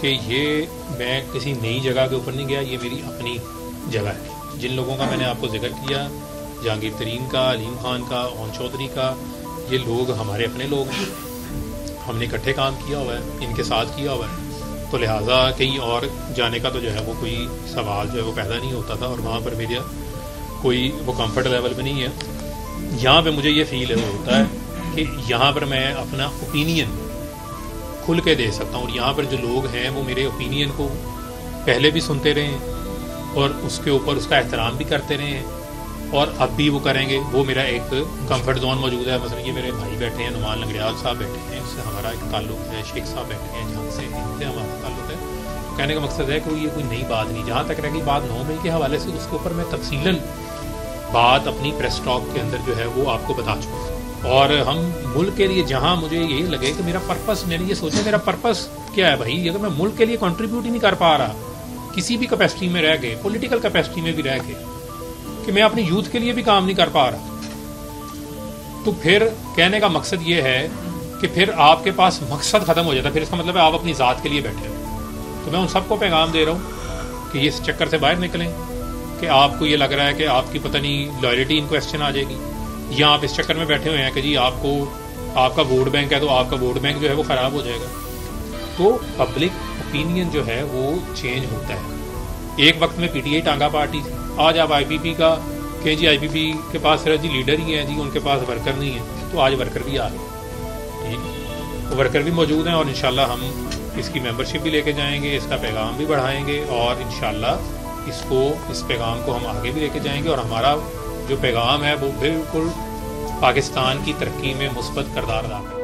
कि ये मैं किसी नई जगह के ऊपर नहीं गया, ये मेरी अपनी जगह है। जिन लोगों का मैंने आपको ज़िक्र किया, जहांगीर तरीन का, अलीम खान का, ओन चौधरी का, ये लोग हमारे अपने लोग हैं। हमने इकट्ठे काम किया हुआ है, इनके साथ किया हुआ है। तो लिहाजा कहीं और जाने का तो जो है वो कोई सवाल जो है वो पैदा नहीं होता था, और वहाँ पर मेरा कोई वो कंफर्ट लेवल पे नहीं है। यहाँ पे मुझे ये फील होता है कि यहाँ पर मैं अपना ओपिनियन खुल के दे सकता हूँ। और यहाँ पर जो लोग हैं, वो मेरे ओपिनियन को पहले भी सुनते रहे हैं और उसके ऊपर उसका एहतराम भी करते रहे हैं और अब भी वो करेंगे। वो मेरा एक कंफर्ट जोन मौजूद है। मतलब ये मेरे भाई बैठे हैं, नुमान लंगड़ियाल साहब बैठे हैं उससे हमारा एक ताल्लुक है, शेख साहब बैठे हैं, जहाँ से इनसे हमारा ताल्लुक है। कहने का मकसद है कि ये कोई नई बात नहीं। जहाँ तक रह गई बात नौ मई के हवाले से, उसके ऊपर मैं तफसीला बात अपनी प्रेस टॉक के अंदर जो है, वो आपको बता चुका और हम मुल्क के लिए, जहाँ मुझे ये लगे कि मेरा पर्पस मैंने ये सोचा, मेरा पर्पस क्या है भाई? अगर मैं मुल्क के लिए कंट्रीब्यूट ही नहीं कर पा रहा, किसी भी कैपेसिटी में रह गए पॉलिटिकल कैपेसिटी में भी रह गए कि मैं अपनी यूथ के लिए भी काम नहीं कर पा रहा। तो फिर कहने का मकसद ये है कि फिर आपके पास मकसद ख़त्म हो जाता है। फिर इसका मतलब है आप अपनी ज़ात के लिए बैठे हो। तो मैं उन सबको पैगाम दे रहा हूँ कि इस चक्कर से बाहर निकलें, कि आपको ये लग रहा है कि आपकी पता नहीं लॉयल्टी इन क्वेश्चन आ जाएगी। या आप इस चक्कर में बैठे हुए हैं कि जी आपको, आपका वोट बैंक है तो आपका वोट बैंक जो है वो ख़राब हो जाएगा। तो पब्लिक ओपिनियन जो है वो चेंज होता है। एक वक्त में पीटीआई टांगा पार्टी थी। आज आप आईपीपी का के जी आईपीपी के पास सिर्फ़ जी लीडर ही हैं जी, उनके पास वर्कर नहीं है तो आज वर्कर भी आ गए। ठीक? तो वर्कर भी मौजूद हैं और इनशाला हम इसकी मेंबरशिप भी लेके जाएँगे, इसका पैगाम भी बढ़ाएँगे और इनशाला इसको, इस पैगाम को हम आगे भी लेके जाएँगे और हमारा जो पैगाम है वो बिल्कुल पाकिस्तान की तरक्की में मुस्बत करदार अदा